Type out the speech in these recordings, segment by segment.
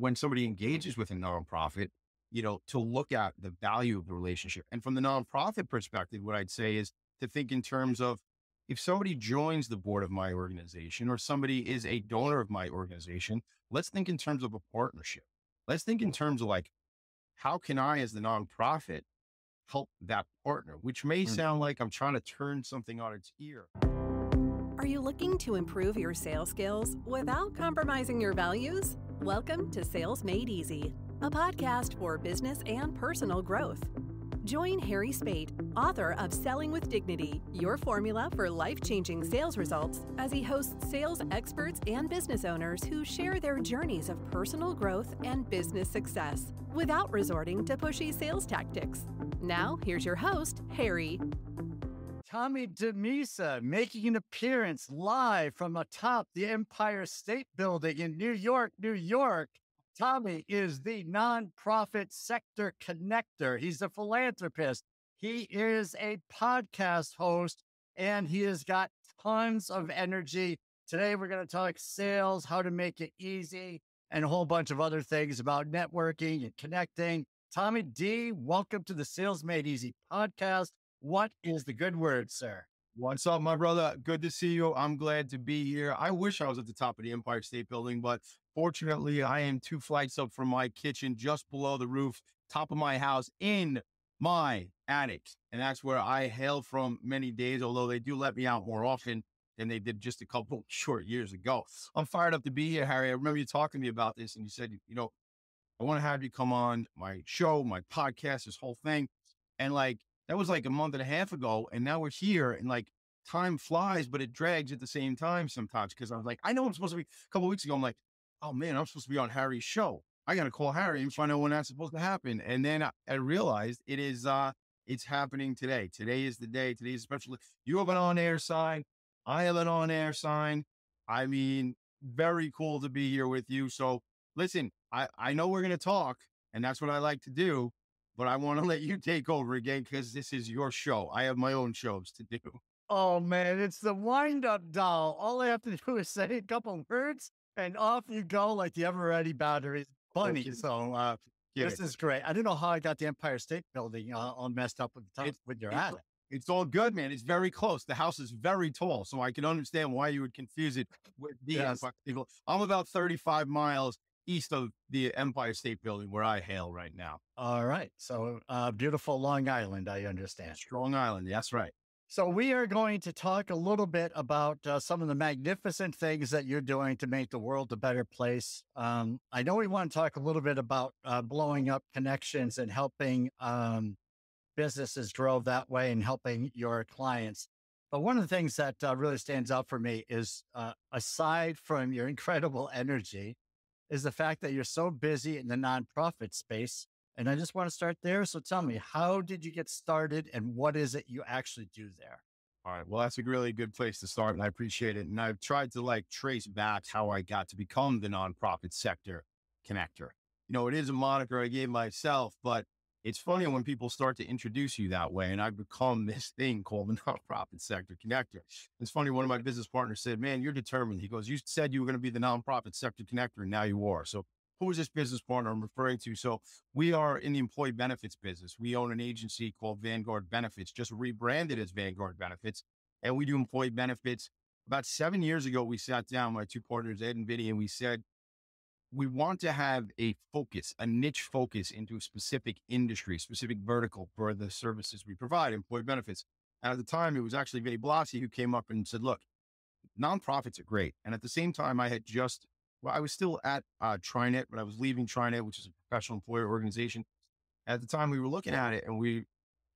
when somebody engages with a nonprofit, you know, to look at the value of the relationship. And from the nonprofit perspective, what I'd say is to think in terms of if somebody joins the board of my organization or somebody is a donor of my organization, let's think in terms of a partnership. Let's think in terms of like, how can I, as the nonprofit, help that partner? Which may sound mm-hmm. like I'm trying to turn something on its ear. Are you looking to improve your sales skills without compromising your values? Welcome to Sales Made Easy, a podcast for business and personal growth. Join Harry Spaight, author of Selling with Dignity, your formula for life changing sales results, as he hosts sales experts and business owners who share their journeys of personal growth and business success without resorting to pushy sales tactics. Now, here's your host, Harry. Tommy DiMisa making an appearance live from atop the Empire State Building in New York, New York. Tommy is the nonprofit sector connector. He's a philanthropist. He is a podcast host and he has got tons of energy. Today, we're going to talk sales, how to make it easy, and a whole bunch of other things about networking and connecting. Tommy D, welcome to the Sales Made Easy podcast. What is the good word, sir? What's up, my brother? Good to see you. I'm glad to be here. I wish I was at the top of the Empire State Building, but fortunately, I am two flights up from my kitchen, just below the roof, top of my house in my attic. And that's where I hail from many days, although they do let me out more often than they did just a couple short years ago. I'm fired up to be here, Harry. I remember you talking to me about this, and you said, you know, I want to have you come on my show, my podcast, this whole thing. And like, that was like a month and a half ago. And now we're here and like time flies, but it drags at the same time sometimes. Cause I was like, I know I'm supposed to be a couple weeks ago. I'm like, oh man, I'm supposed to be on Harry's show. I got to call Harry and find out when that's supposed to happen. And then I, I realized it is, uh, it's happening today. Today is the day. Today is especially you have an on air sign. I have an on air sign. I mean, very cool to be here with you. So listen, I, I know we're going to talk and that's what I like to do but I want to let you take over again because this is your show. I have my own shows to do. Oh man, it's the wind up doll. All I have to do is say a couple words and off you go like the ever ready battery. Funny. So uh, this it. is great. I don't know how I got the Empire State Building uh, all messed up with the top, with your ad. It's all good, man. It's very close. The house is very tall, so I can understand why you would confuse it with the yes. I'm about 35 miles east of the Empire State Building where I hail right now. All right. So, uh, beautiful Long Island, I understand. Strong Island. That's right. So, we are going to talk a little bit about uh, some of the magnificent things that you're doing to make the world a better place. Um, I know we want to talk a little bit about uh, blowing up connections and helping um, businesses grow that way and helping your clients. But one of the things that uh, really stands out for me is uh, aside from your incredible energy, is the fact that you're so busy in the nonprofit space. And I just want to start there. So tell me, how did you get started and what is it you actually do there? All right. Well, that's a really good place to start and I appreciate it. And I've tried to like trace back how I got to become the nonprofit sector connector. You know, it is a moniker I gave myself, but it's funny when people start to introduce you that way. And I've become this thing called the nonprofit sector connector. It's funny. One of my business partners said, man, you're determined. He goes, you said you were going to be the nonprofit sector connector and now you are. So who is this business partner I'm referring to? So we are in the employee benefits business. We own an agency called Vanguard Benefits, just rebranded as Vanguard Benefits. And we do employee benefits. About seven years ago, we sat down, my two partners, Ed and Vinny, and we said, we want to have a focus, a niche focus into a specific industry, specific vertical for the services we provide, employee benefits. And at the time, it was actually Vinny Blasi who came up and said, look, nonprofits are great. And at the same time, I had just, well, I was still at uh, TriNet, but I was leaving TriNet, which is a professional employer organization. At the time, we were looking at it and we,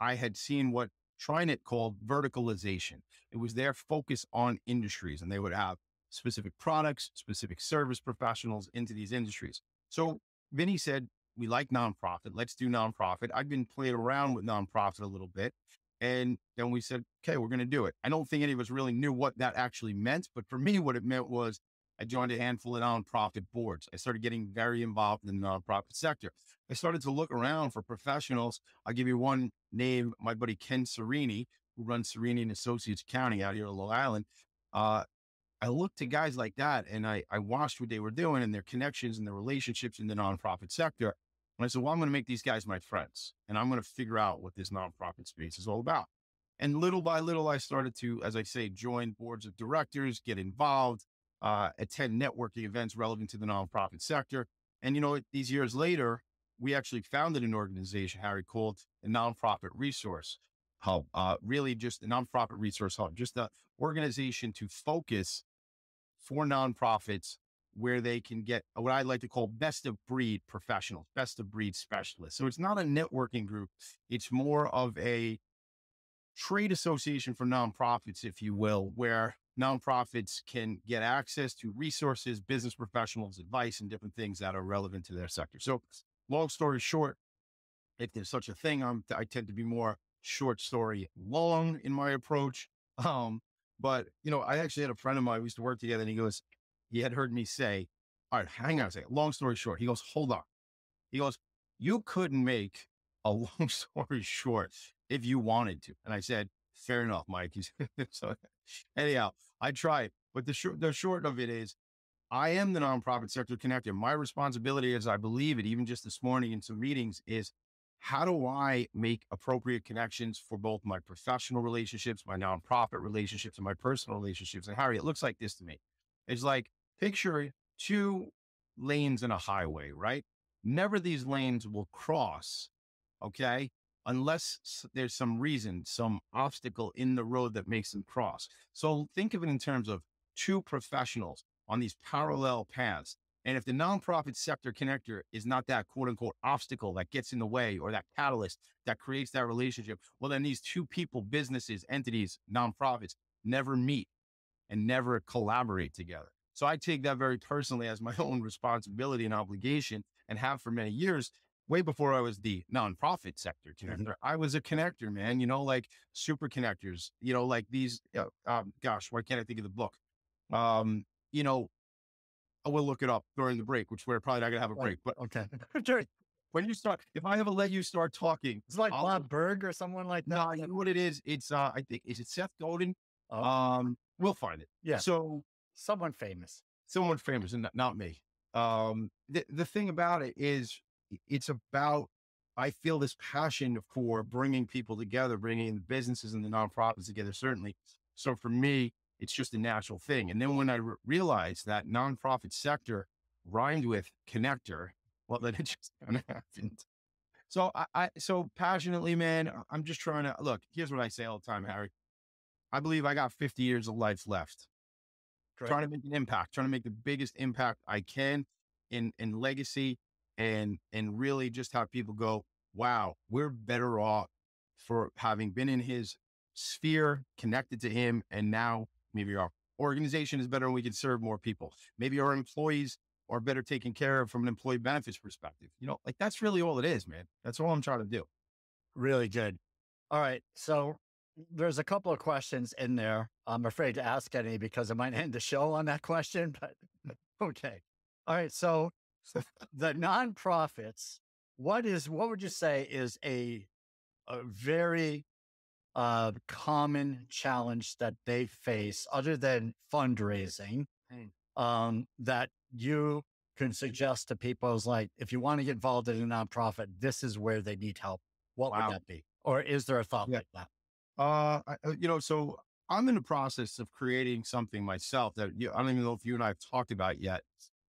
I had seen what TriNet called verticalization. It was their focus on industries and they would have specific products, specific service professionals into these industries. So Vinny said, we like nonprofit. Let's do nonprofit. I've been playing around with nonprofit a little bit. And then we said, okay, we're going to do it. I don't think any of us really knew what that actually meant. But for me, what it meant was I joined a handful of nonprofit boards. I started getting very involved in the nonprofit sector. I started to look around for professionals. I'll give you one name, my buddy Ken Cerini, who runs Cerini and Associates County out here in Long Island. Uh, I looked to guys like that and I, I watched what they were doing and their connections and their relationships in the nonprofit sector. And I said, well, I'm going to make these guys my friends and I'm going to figure out what this nonprofit space is all about. And little by little, I started to, as I say, join boards of directors, get involved, uh, attend networking events relevant to the nonprofit sector. And, you know, these years later, we actually founded an organization, Harry, called a nonprofit resource hub, uh, really just a nonprofit resource hub, just an organization to focus for nonprofits where they can get what I like to call best of breed professionals, best of breed specialists. So it's not a networking group. It's more of a trade association for nonprofits, if you will, where nonprofits can get access to resources, business professionals, advice, and different things that are relevant to their sector. So, long story short, if there's such a thing, I'm, I tend to be more short story long in my approach. Um, but you know, I actually had a friend of mine we used to work together, and he goes, he had heard me say, "All right, hang on a second. Long story short, he goes, hold on. He goes, you couldn't make a long story short if you wanted to. And I said, fair enough, Mike. so anyhow, I tried, but the short, the short of it is I am the nonprofit sector connector. My responsibility, as I believe it, even just this morning in some meetings, is how do I make appropriate connections for both my professional relationships, my nonprofit relationships, and my personal relationships? And Harry, it looks like this to me. It's like picture two lanes in a highway, right? Never these lanes will cross. Okay unless there's some reason, some obstacle in the road that makes them cross. So think of it in terms of two professionals on these parallel paths. And if the nonprofit sector connector is not that quote unquote obstacle that gets in the way or that catalyst that creates that relationship, well, then these two people, businesses, entities, nonprofits never meet and never collaborate together. So I take that very personally as my own responsibility and obligation and have for many years way before I was the nonprofit sector connector. Mm-hmm. I was a connector, man, you know, like super connectors, you know, like these, uh, um, gosh, why can't I think of the book? Um, you know, I will look it up during the break, which we're probably not going to have a break, but okay. when you start, if I ever let you start talking, it's like I'll, Bob Burg or someone like that. No, you know what it is? It's, uh, I think, is it Seth Godin? Oh. Um, we'll find it. Yeah. So someone famous, someone famous and not, not me. Um, the, the thing about it is it's about, I feel this passion for bringing people together, bringing the businesses and the nonprofits together, certainly. So for me, it's just a natural thing. And then when I re- realized that nonprofit sector rhymed with connector, well, then it just kind of happened. So I, I, so passionately, man, I'm just trying to look. Here's what I say all the time, Harry. I believe I got 50 years of life left. Correct. Trying to make an impact, trying to make the biggest impact I can in in legacy and and really just have people go, wow, we're better off for having been in his sphere, connected to him, and now maybe our organization is better and we can serve more people. Maybe our employees are better taken care of from an employee benefits perspective. You know, like that's really all it is, man. That's all I'm trying to do. Really good. All right. So there's a couple of questions in there. I'm afraid to ask any because I might end the show on that question, but okay. All right. So the nonprofits, what is what would you say is a a very uh, common challenge that they face other than fundraising mm. um, that you can suggest to people is like if you want to get involved in a nonprofit this is where they need help what wow. would that be or is there a thought yeah. like that uh I, uh, you know so i'm in the process of creating something myself that you, i don't even know if you and i have talked about yet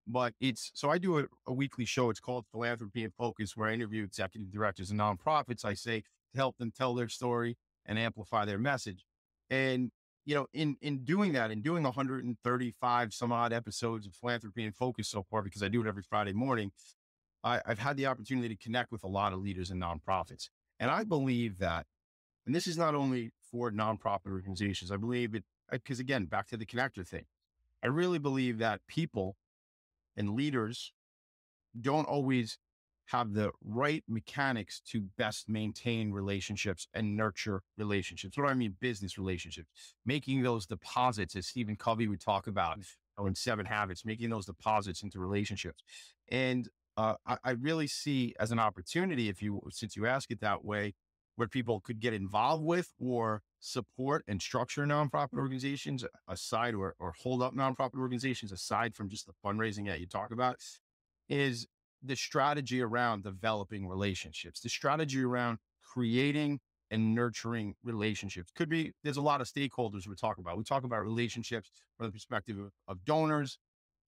but it's so I do a, a, weekly show. It's called Philanthropy in Focus, where I interview executive directors and nonprofits. I say to help them tell their story and amplify their message. And you know, in in doing that, in doing 135 some odd episodes of Philanthropy in Focus so far, because I do it every Friday morning, I, I've had the opportunity to connect with a lot of leaders and nonprofits. And I believe that, and this is not only for nonprofit organizations. I believe it because again, back to the connector thing. I really believe that people and leaders don't always have the right mechanics to best maintain relationships and nurture relationships. What do I mean? Business relationships, making those deposits, as Stephen Covey would talk about in Seven Habits, making those deposits into relationships. And uh, I, I, really see as an opportunity, if you, since you ask it that way, where people could get involved with or support and structure nonprofit organizations aside or, or hold up nonprofit organizations aside from just the fundraising that you talk about is the strategy around developing relationships, the strategy around creating and nurturing relationships. Could be, there's a lot of stakeholders we talk about. We talk about relationships from the perspective of, of donors,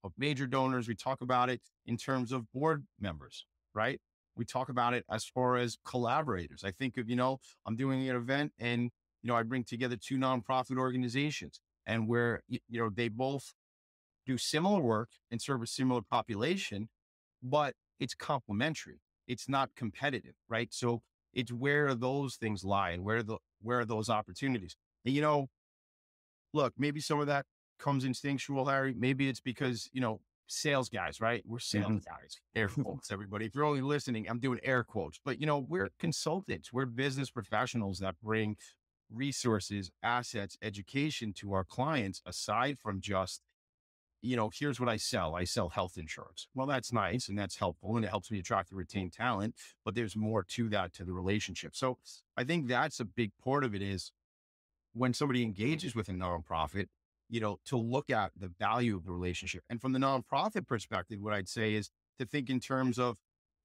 of major donors. We talk about it in terms of board members, right? We talk about it as far as collaborators. I think of, you know, I'm doing an event and you know, I bring together two nonprofit organizations and where, you know, they both do similar work and serve a similar population, but it's complementary. It's not competitive, right? So it's where those things lie and where the, where are those opportunities? And, you know, look, maybe some of that comes instinctual, Harry. Maybe it's because, you know, sales guys, right? We're sales mm-hmm. guys, air quotes, everybody. If you're only listening, I'm doing air quotes, but you know, we're consultants, we're business professionals that bring resources, assets, education to our clients aside from just, you know, here's what I sell. I sell health insurance. Well, that's nice and that's helpful and it helps me attract and retain talent, but there's more to that to the relationship. So I think that's a big part of it is when somebody engages with a nonprofit, you know, to look at the value of the relationship. And from the nonprofit perspective, what I'd say is to think in terms of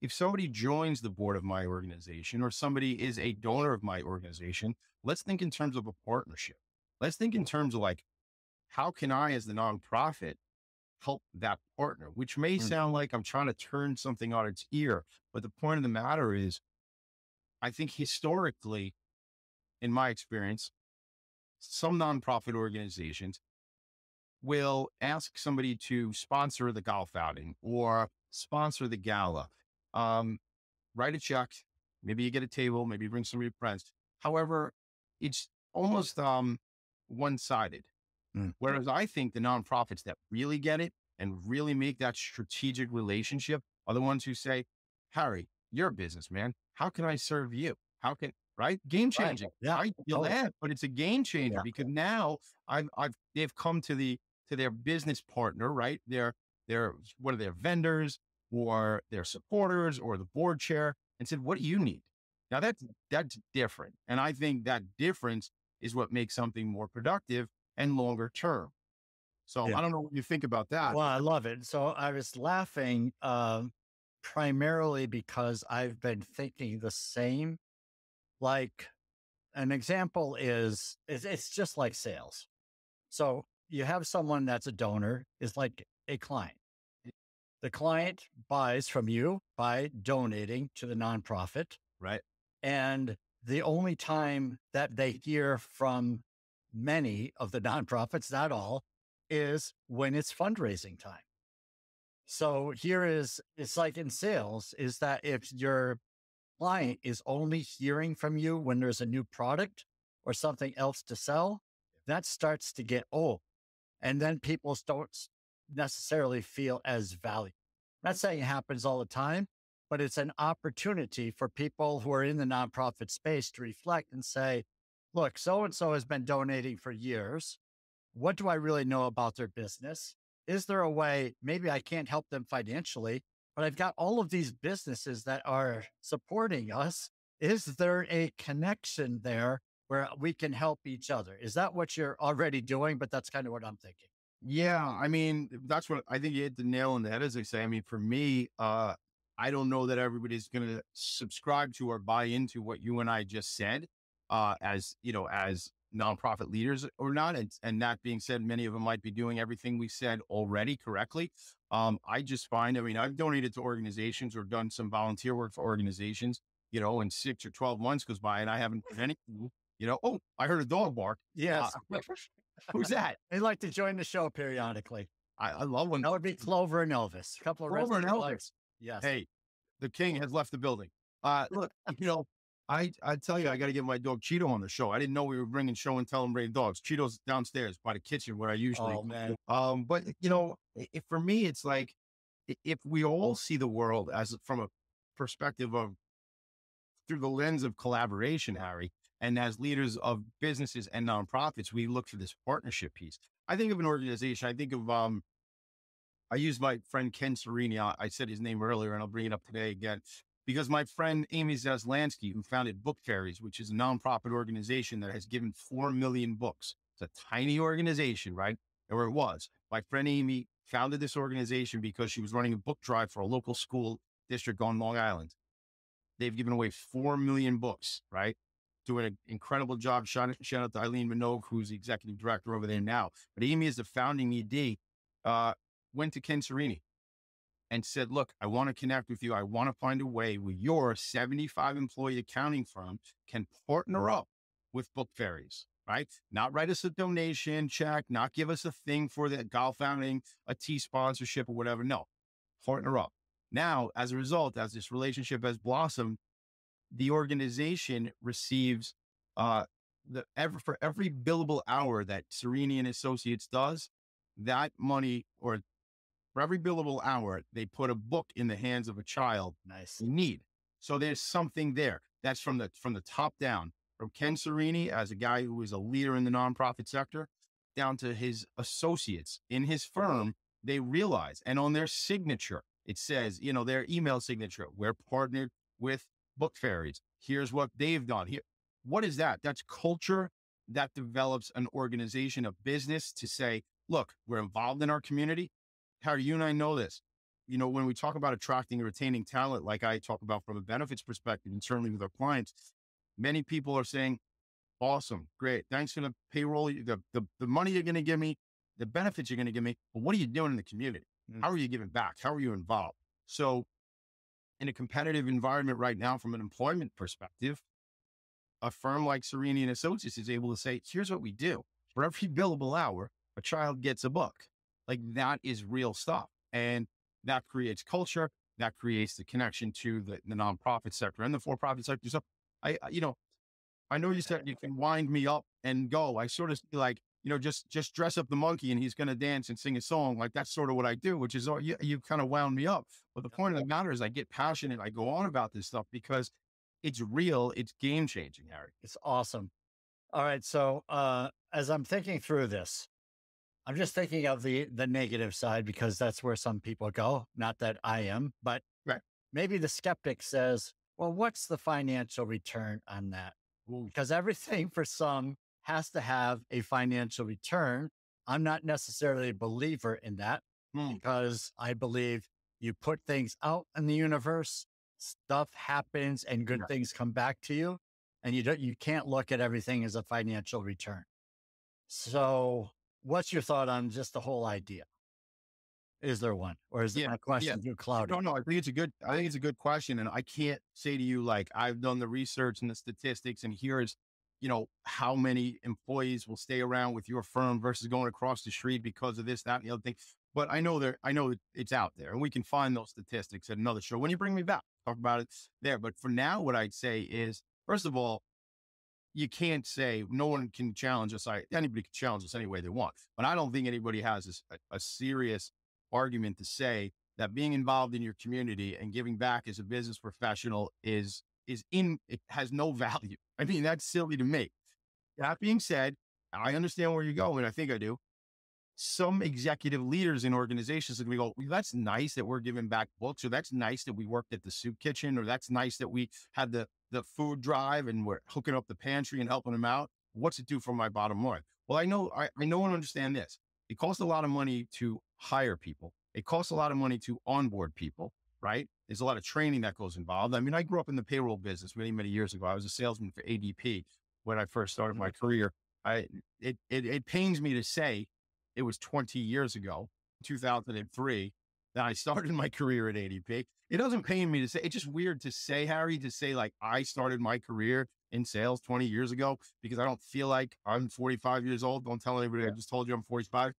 if somebody joins the board of my organization or somebody is a donor of my organization, let's think in terms of a partnership. Let's think in terms of like, how can I, as the nonprofit, help that partner? Which may mm. sound like I'm trying to turn something on its ear, but the point of the matter is, I think historically, in my experience, some nonprofit organizations will ask somebody to sponsor the golf outing or sponsor the gala um, write a check. Maybe you get a table. Maybe you bring some of your friends. However, it's almost um, one sided. Mm. Whereas I think the nonprofits that really get it and really make that strategic relationship are the ones who say, Harry, you're a businessman. How can I serve you? How can, right? Game changing. Right. Yeah. Right? You laugh, but it's a game changer yeah. because now I've, I've, they've come to the, to their business partner, right? Their their what are their vendors? or their supporters or the board chair and said, what do you need? Now that's, that's different. And I think that difference is what makes something more productive and longer term. So yeah. I don't know what you think about that. Well, I love it. So I was laughing uh, primarily because I've been thinking the same. Like an example is, is it's just like sales. So you have someone that's a donor is like a client. The client buys from you by donating to the nonprofit. Right. And the only time that they hear from many of the nonprofits, not all, is when it's fundraising time. So here is, it's like in sales, is that if your client is only hearing from you when there's a new product or something else to sell, that starts to get old. And then people start necessarily feel as valued. I'm not saying it happens all the time, but it's an opportunity for people who are in the nonprofit space to reflect and say, look, so and so has been donating for years. What do I really know about their business? Is there a way, maybe I can't help them financially, but I've got all of these businesses that are supporting us. Is there a connection there where we can help each other? Is that what you're already doing? But that's kind of what I'm thinking. Yeah, I mean, that's what I think you hit the nail on the head, as I say. I mean, for me, uh, I don't know that everybody's going to subscribe to or buy into what you and I just said, uh, as you know, as nonprofit leaders or not. And, and that being said, many of them might be doing everything we said already correctly. Um, I just find, I mean, I've donated to organizations or done some volunteer work for organizations, you know, in six or 12 months goes by and I haven't done anything, you know, oh, I heard a dog bark. Yes. Uh, Who's that? They like to join the show periodically. I, I love when that would be Clover and Elvis. A couple of Clover and Elvis. Yes. Hey, the king has left the building. Uh, look, you know, I I tell you, I got to get my dog Cheeto on the show. I didn't know we were bringing show and tell and bring dogs. Cheeto's downstairs by the kitchen where I usually. Oh man. Um, but you know, if, for me, it's like if we all see the world as from a perspective of through the lens of collaboration, Harry, and as leaders of businesses and nonprofits, we look for this partnership piece. I think of an organization, I think of, um, I use my friend Ken Cerini. I said his name earlier and I'll bring it up today again. Because my friend Amy Zaslansky, who founded Book Fairies, which is a nonprofit organization that has given 4 million books. It's a tiny organization, right? Or it was. My friend Amy founded this organization because she was running a book drive for a local school district on Long Island. They've given away 4 million books, right? Doing an incredible job. Shout, shout out to Eileen Minogue, who's the executive director over there now. But Amy is the founding ED, uh, went to Ken Cerini and said, look, I want to connect with you. I want to find a way where your 75 employee accounting firm can partner up with Book Fairies, right? Not write us a donation check, not give us a thing for the golf outing, a tea sponsorship or whatever. No, partner up. Now, as a result, as this relationship has blossomed, the organization receives uh, the ever for every billable hour that Cerini and Associates does, that money or for every billable hour, they put a book in the hands of a child Nice. in need. So there's something there. That's from the from the top down, from Ken Cerini as a guy who is a leader in the nonprofit sector, down to his associates in his firm. They realize, and on their signature, it says, you know, their email signature, we're partnered with Book Fairies. Here's what they've done. Here, what is that? That's culture that develops an organization, a business to say, look, we're involved in our community. Harry, you and I know this. You know, when we talk about attracting and retaining talent, like I talk about from a benefits perspective, and certainly with our clients, many people are saying, awesome, great. Thanks for the payroll, the, the, the money you're going to give me, the benefits you're going to give me. But what are you doing in the community? Mm. How are you giving back? How are you involved? So, in a competitive environment right now, from an employment perspective, a firm like Cerini and Associates is able to say, here's what we do. For every billable hour, a child gets a book. Like that is real stuff. And that creates culture. That creates the connection to the, the nonprofit sector and the for-profit sector. So I, I- you know, I know you said you can wind me up and go. I sort of see like, you know, just, just dress up the monkey and he's going to dance and sing a song. Like that's sort of what I do, which is, oh, you, you kind of wound me up. But the point of the matter is I get passionate. I go on about this stuff because it's real. It's game changing, Harry. It's awesome. All right. So uh, as I'm thinking through this, I'm just thinking of the the negative side because that's where some people go. Not that I am, but Right. maybe the skeptic says, "Well, what's the financial return on that?" Because everything for some has to have a financial return. I'm not necessarily a believer in that Hmm. because I believe you put things out in the universe, stuff happens, and good Yeah. things come back to you, and you don't you can't look at everything as a financial return. So, what's your thought on just the whole idea? Is there one, or is Yeah, my question too cloudy? No, no, I think it's a good, I think it's a good question. And I can't say to you, like, I've done the research and the statistics and here's, you know, how many employees will stay around with your firm versus going across the street because of this, that, and the other thing. But I know there, I know it's out there and we can find those statistics at another show. When you bring me back, talk about it there. But for now, what I'd say is, first of all, you can't say no one can challenge us. I, anybody can challenge us any way they want, but I don't think anybody has a, a serious argument to say that being involved in your community and giving back as a business professional is is in it has no value. I mean, that's silly to me. That being said, I understand where you're going. I think I do. Some executive leaders in organizations are going to go, well, that's nice that we're giving back books, or that's nice that we worked at the soup kitchen, or that's nice that we had the the food drive and we're hooking up the pantry and helping them out. What's it do for my bottom line? Well, I know I, I know and understand this. It costs a lot of money to hire people. It costs a lot of money to onboard people, right? There's a lot of training that goes involved. I mean, I grew up in the payroll business many, many years ago. I was a salesman for ADP when I first started my mm-hmm. career. I it it, it pains me to say it was 20 years ago, 2003, that I started my career at ADP. It doesn't pain me to say. It's just weird to say, Harry, to say like I started my career in sales 20 years ago because I don't feel like I'm 45 years old. Don't tell anybody I just told you I'm 45.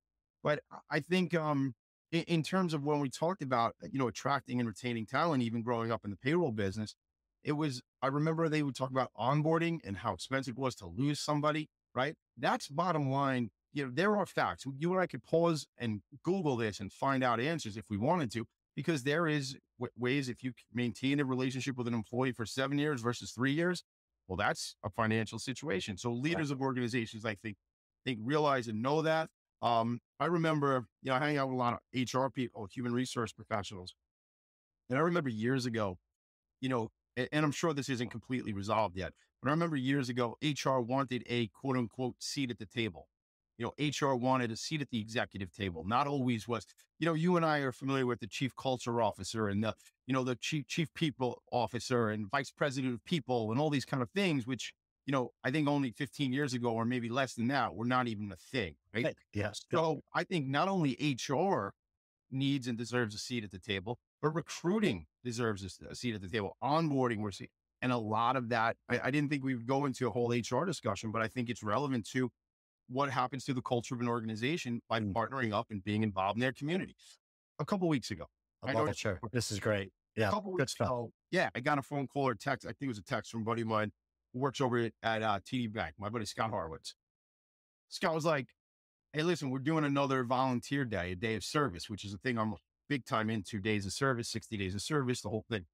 But I think um, in, in terms of when we talked about, you know, attracting and retaining talent, even growing up in the payroll business, it was, I remember they would talk about onboarding and how expensive it was to lose somebody, right? That's bottom line. You know, there are facts. You and I could pause and Google this and find out answers if we wanted to, because there is w- ways if you maintain a relationship with an employee for seven years versus three years, well, that's a financial situation. So leaders of organizations, I think, think realize and know that. Um, I remember, you know, hanging out with a lot of HR people, human resource professionals. And I remember years ago, you know, and, and I'm sure this isn't completely resolved yet, but I remember years ago, HR wanted a quote unquote seat at the table. You know, HR wanted a seat at the executive table. Not always was, you know, you and I are familiar with the chief culture officer and the, you know, the chief, chief people officer and vice president of people and all these kind of things, which, you know, I think only 15 years ago or maybe less than that were not even a thing. Right. Yes. So I think not only HR needs and deserves a seat at the table, but recruiting deserves a, seat at the table. Onboarding, we're seeing, and a lot of that. I, I didn't think we would go into a whole HR discussion, but I think it's relevant to what happens to the culture of an organization by mm. partnering up and being involved in their communities. A couple weeks ago, I know sure. This is great. Yeah, a couple weeks stuff. ago, yeah, I got a phone call or text. I think it was a text from a buddy of mine who works over at, at uh, TD Bank. My buddy Scott Horowitz. Scott was like, "Hey, listen, we're doing another volunteer day, a day of service, which is a thing I'm big time into. Days of service, sixty days of service, the whole thing."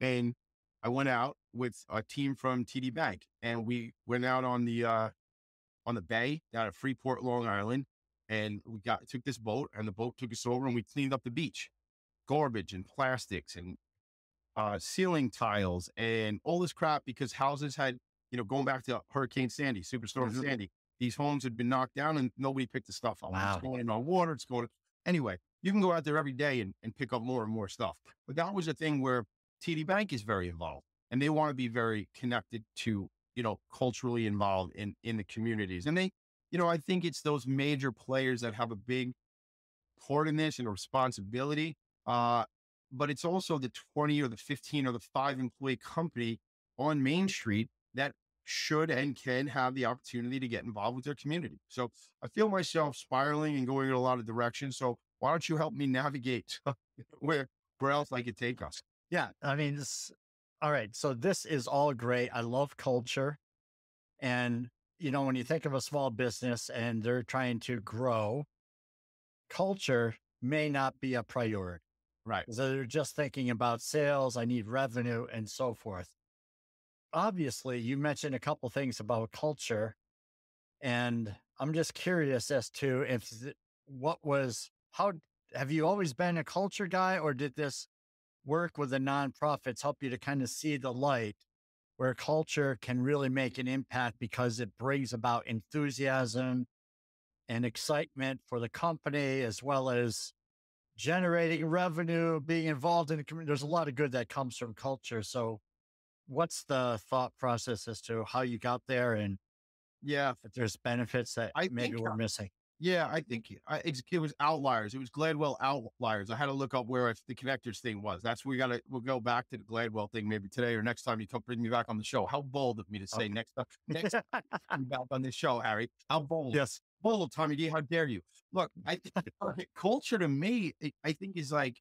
And I went out with a team from TD Bank, and we went out on the uh, on the bay down at Freeport, Long Island. And we got took this boat and the boat took us over and we cleaned up the beach. Garbage and plastics and uh, ceiling tiles and all this crap because houses had, you know, going back to Hurricane Sandy, Superstorm mm-hmm. Sandy, these homes had been knocked down and nobody picked the stuff up. Wow. It's going in on water. It's going. Anyway, you can go out there every day and, and pick up more and more stuff. But that was a thing where TD Bank is very involved and they want to be very connected to you know, culturally involved in, in the communities. And they, you know, I think it's those major players that have a big part in this and a responsibility. Uh, but it's also the 20 or the 15 or the five employee company on Main Street that should and can have the opportunity to get involved with their community. So I feel myself spiraling and going in a lot of directions. So why don't you help me navigate where where else I could take us? Yeah, I mean, this, all right. So this is all great. I love culture. And, you know, when you think of a small business and they're trying to grow, culture may not be a priority. Right. So they're just thinking about sales, I need revenue, and so forth. Obviously, you mentioned a couple things about culture. And I'm just curious as to if what was, how have you always been a culture guy or did this work with the nonprofits help you to kind of see the light where culture can really make an impact because it brings about enthusiasm and excitement for the company as well as generating revenue, being involved in the community. There's a lot of good that comes from culture. So, what's the thought process as to how you got there and yeah, if there's benefits that I maybe we're uh, missing? Yeah, I think I, it was outliers. It was Gladwell outliers. I had to look up where the connectors thing was. That's where we got to. We'll go back to the Gladwell thing maybe today or next time you come bring me back on the show. How bold of me to say okay. next time, next time back on this show, Harry. How bold? Yes, bold, Tommy D. How dare you? Look, I culture to me, I think is like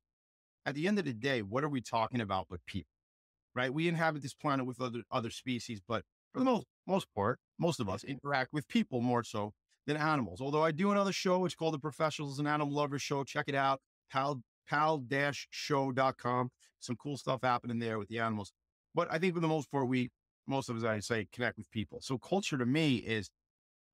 at the end of the day, what are we talking about with people? Right? We inhabit this planet with other other species, but for the most most part, most of us mm-hmm. interact with people more so than animals. Although I do another show, it's called the Professionals and Animal Lovers Show. Check it out. Pal, pal-show.com. Some cool stuff happening there with the animals. But I think for the most part, we, most of us, I say, connect with people. So culture to me is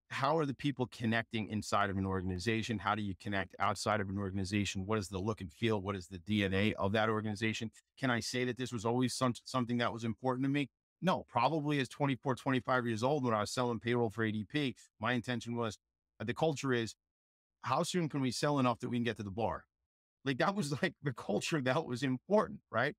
how are the people connecting inside of an organization? How do you connect outside of an organization? What is the look and feel? What is the DNA of that organization? Can I say that this was always some, something that was important to me? No, probably as 24, 25 years old when I was selling payroll for ADP, my intention was uh, the culture is how soon can we sell enough that we can get to the bar? Like that was like the culture that was important, right?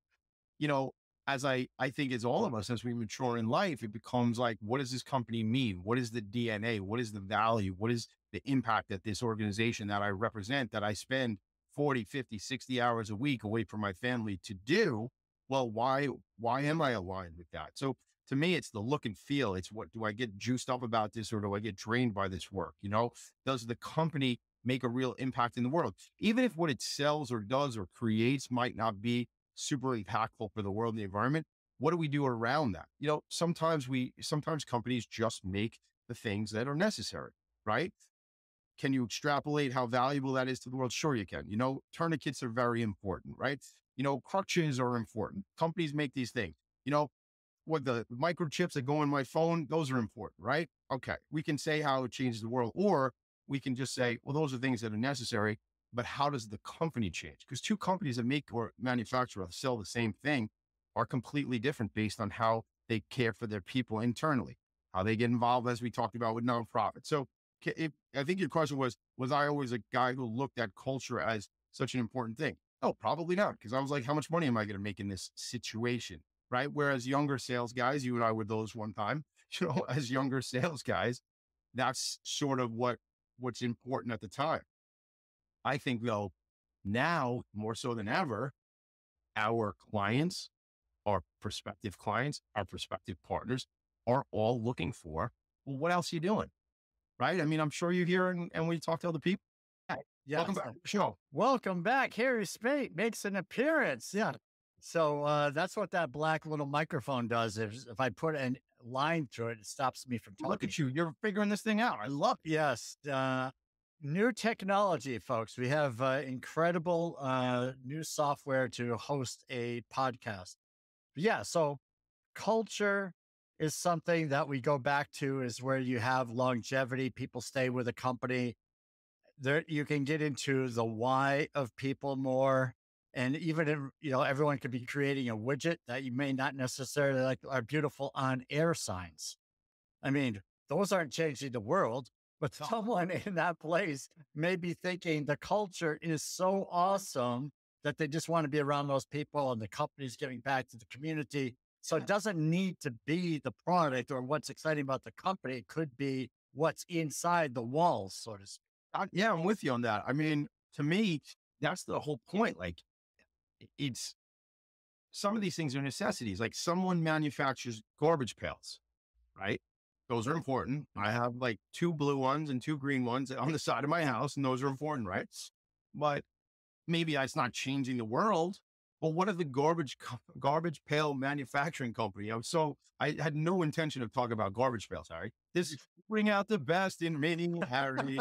You know, as I, I think as all of us, as we mature in life, it becomes like, what does this company mean? What is the DNA? What is the value? What is the impact that this organization that I represent, that I spend 40, 50, 60 hours a week away from my family to do? Well, why why am I aligned with that? So to me, it's the look and feel. It's what do I get juiced up about this or do I get drained by this work? You know, does the company make a real impact in the world? Even if what it sells or does or creates might not be super impactful for the world and the environment, what do we do around that? You know, sometimes we sometimes companies just make the things that are necessary, right? Can you extrapolate how valuable that is to the world? Sure, you can. You know, tourniquets are very important, right? You know, crutches are important. Companies make these things. You know, what the microchips that go in my phone, those are important, right? Okay. We can say how it changes the world, or we can just say, well, those are things that are necessary, but how does the company change? Because two companies that make or manufacture or sell the same thing are completely different based on how they care for their people internally, how they get involved, as we talked about with nonprofits. So I think your question was, was I always a guy who looked at culture as such an important thing? Oh, probably not. Because I was like, how much money am I going to make in this situation? Right. Whereas younger sales guys, you and I were those one time, you know, as younger sales guys, that's sort of what what's important at the time. I think though, now more so than ever, our clients, our prospective clients, our prospective partners are all looking for, well, what else are you doing? Right. I mean, I'm sure you hear and, and we talk to other people. Yeah. Welcome back. Show. Welcome back. Harry Spaight makes an appearance. Yeah. So uh, that's what that black little microphone does. If, if I put a line through it, it stops me from talking. Look at you. You're figuring this thing out. I love it. Yes. Uh, new technology, folks. We have uh, incredible uh, new software to host a podcast. Yeah. So culture is something that we go back to is where you have longevity. People stay with a company. There, you can get into the why of people more. And even, if, you know, everyone could be creating a widget that you may not necessarily like our beautiful on air signs. I mean, those aren't changing the world, but someone in that place may be thinking the culture is so awesome that they just want to be around those people and the company's giving back to the community. So it doesn't need to be the product or what's exciting about the company. It could be what's inside the walls, so to speak. I, yeah, I'm with you on that. I mean, to me, that's the whole point. Like, it's some of these things are necessities. Like, someone manufactures garbage pails, right? Those are important. Mm-hmm. I have like two blue ones and two green ones on the side of my house, and those are important, right? But maybe it's not changing the world. But what if the garbage garbage pail manufacturing company? I'm so I had no intention of talking about garbage pails, Harry. This is bring out the best in me, Harry.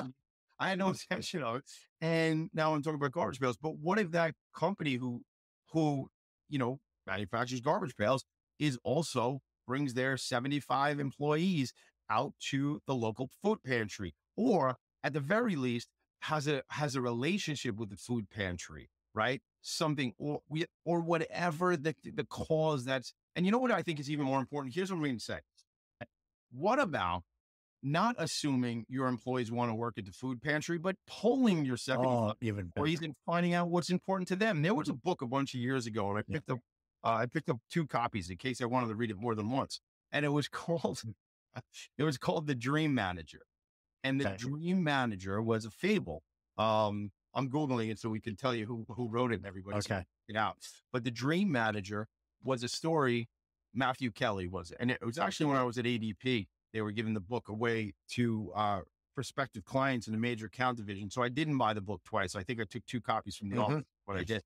I had no intention of. And now I'm talking about garbage pails. But what if that company who who, you know, manufactures garbage pails is also brings their 75 employees out to the local food pantry, or at the very least, has a has a relationship with the food pantry, right? Something or we or whatever the the cause that's and you know what I think is even more important? Here's what I'm going to say. What about not assuming your employees want to work at the food pantry, but polling your 70 oh, even employees and finding out what's important to them. There was a book a bunch of years ago, and I picked yeah. up uh, I picked up two copies in case I wanted to read it more than once, and it was called it was called The Dream Manager, and the okay. Dream Manager was a fable. Um, I'm googling it so we can tell you who who wrote it and everybody okay. it out. But the Dream Manager was a story. Matthew Kelly was it, and it was actually when I was at ADP they were giving the book away to uh, prospective clients in the major account division. So I didn't buy the book twice. I think I took two copies from the mm-hmm. office. What I did,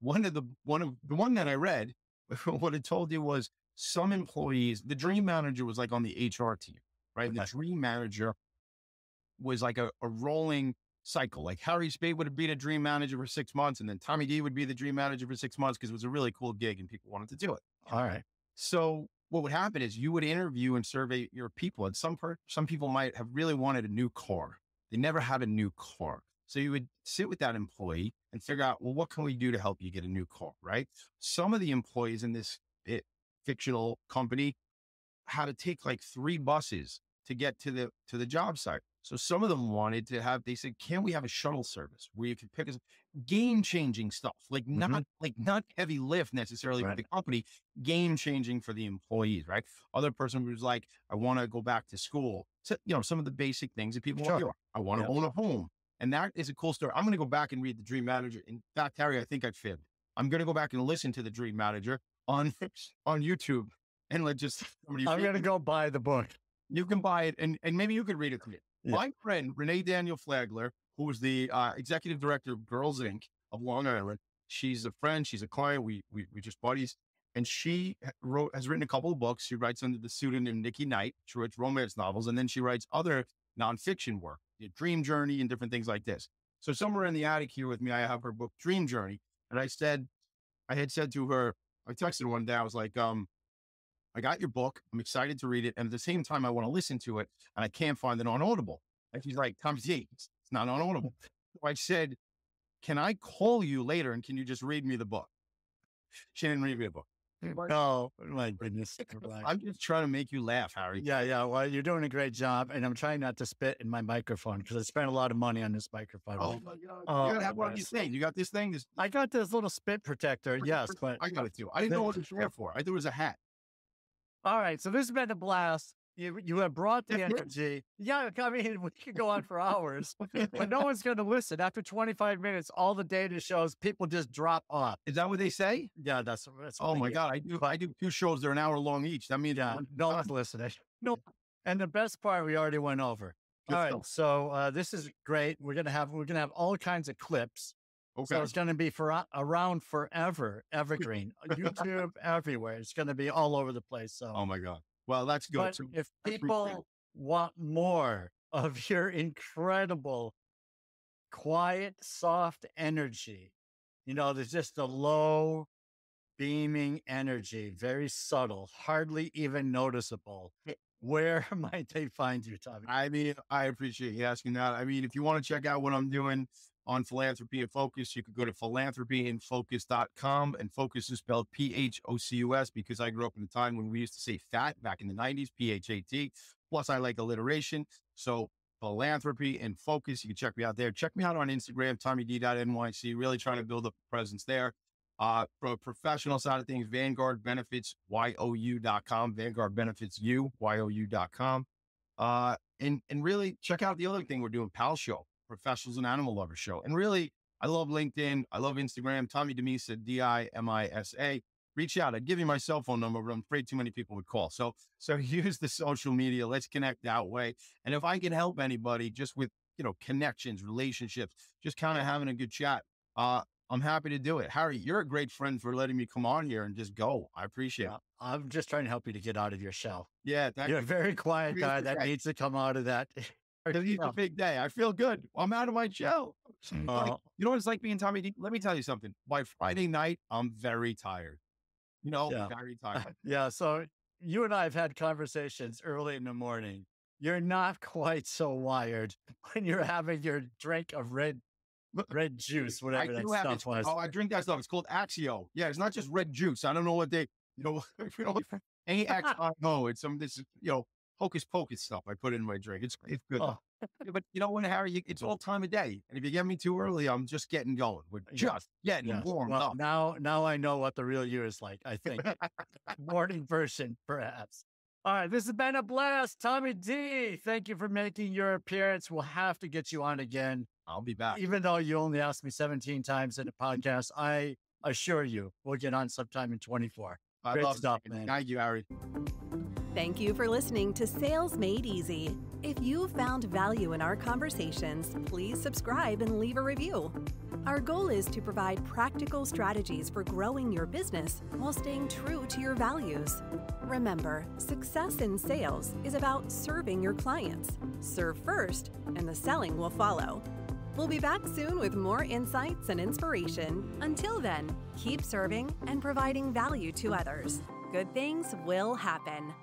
one of the one of the one that I read, what it told you was some employees. The dream manager was like on the HR team, right? Okay. The dream manager was like a, a rolling cycle. Like Harry Spaight would have been a dream manager for six months, and then Tommy D would be the dream manager for six months because it was a really cool gig and people wanted to do it. All right. So what would happen is you would interview and survey your people. And some per- some people might have really wanted a new car. They never had a new car. So you would sit with that employee and figure out, well, what can we do to help you get a new car? Right. Some of the employees in this fictional company had to take like three buses to get to the to the job site. So some of them wanted to have, they said, can we have a shuttle service where you can pick us game changing stuff, like not mm-hmm. like not heavy lift necessarily right. for the company, game changing for the employees, right? Other person was like, I want to go back to school. So, you know, some of the basic things that people sure. want. I want to yeah. own a home. And that is a cool story. I'm going to go back and read the Dream Manager. In fact, Harry, I think I fibbed. I'm going to go back and listen to the Dream Manager on on YouTube and let just somebody. I'm going to go buy the book. You can buy it, and and maybe you could read it to me. Yeah. My friend, Renee Daniel Flagler, who is the uh, executive director of Girls Inc. of Long Island, she's a friend, she's a client. We, we, we just buddies. And she wrote, has written a couple of books. She writes under the pseudonym Nikki Knight. She writes romance novels, and then she writes other nonfiction work, Dream Journey, and different things like this. So somewhere in the attic here with me, I have her book Dream Journey, and I said, I had said to her, I texted her one day, I was like, um, I got your book. I'm excited to read it. And at the same time, I want to listen to it and I can't find it on Audible. And she's like, Tom Z, it's not on Audible. So I said, Can I call you later and can you just read me the book? She didn't read me the book. Oh my goodness. I'm just trying to make you laugh, Harry. Yeah, yeah. Well, you're doing a great job, and I'm trying not to spit in my microphone because I spent a lot of money on this microphone. Oh my god! Oh, you gotta have one of yes. these. You got this thing. This I got this little spit protector, yes, but I got it too. I didn't know what it was there for. I thought it was a hat. All right. So this has been a blast. You you have brought the energy. Yeah, I mean we could go on for hours, but no one's going to listen. After 25 minutes, all the data shows people just drop off. Is that what they say? Yeah, that's that's. Oh my god! I do. I do two shows. They're an hour long each. That means Yeah, no one's listening. No. And the best part, we already went over. Good all right, stuff. so uh, this is great. We're gonna have we're gonna have all kinds of clips. Okay. So it's going to be for around forever, evergreen, uh, YouTube everywhere. It's going to be all over the place. So, oh my god. Well, that's good. but So- if people want more of your incredible, quiet, soft energy, you know, there's just a low, beaming energy, very subtle, hardly even noticeable. Where might they find you, Tommy? I mean, I appreciate you asking that. I mean, if you want to check out what I'm doing on Philanthropy in Focus, you could go to philanthropyandfocus.com and focus is spelled P H O C U S because I grew up in a time when we used to say fat back in the 90s, P H A T. Plus, I like alliteration. So, Philanthropy in Focus. You can check me out there. Check me out on Instagram, TommyD.NYC. Really trying to build up a presence there. Uh, for a professional side of things, Vanguard Benefits, YOU.com, Vanguard Benefits U, YOU.com. Uh, and, and really check out the other thing we're doing, Pal Show, Professionals and Animal Lovers Show. And really, I love LinkedIn. I love Instagram, Tommy DiMisa, D-I-M-I-S-A. Reach out. I'd give you my cell phone number, but I'm afraid too many people would call. So, so use the social media. Let's connect that way. And if I can help anybody just with, you know, connections, relationships, just kind of having a good chat, uh, I'm happy to do it. Harry, you're a great friend for letting me come on here and just go. I appreciate it. I'm just trying to help you to get out of your shell. Yeah, You're a very quiet guy that needs to come out of that. It's a big day. I feel good. I'm out of my shell. Like, Uh, you know what it's like being Tommy D? Let me tell you something. By Friday night, I'm very tired. You know, Yeah. very tired. yeah. So you and I have had conversations early in the morning. You're not quite so wired when you're having your drink of red red juice, whatever that stuff was. Oh, I drink that stuff. It's called Axio. Yeah, it's not just red juice. I don't know what they, you know, you know, A X I O. It's some this, you know, hocus pocus stuff. I put in my drink. It's it's good. Oh. Yeah, but you know what, Harry? You- It's all time of day, and if you get me too early, I'm just getting going. We're Yeah. just getting Yes. warmed Well, up. now, now I know what the real you is like. I think morning version, perhaps. All right, this has been a blast, Tommy D. Thank you for making your appearance. We'll have to get you on again, I'll be back. even though you only asked me 17 times in the podcast. I assure you, we'll get on sometime in 24. I great love stuff, man. Thank you, Harry. Thank you for listening to Sales Made Easy. If you found value in our conversations, please subscribe and leave a review. Our goal is to provide practical strategies for growing your business while staying true to your values. Remember, success in sales is about serving your clients. Serve first, and the selling will follow. We'll be back soon with more insights and inspiration. Until then, keep serving and providing value to others. Good things will happen.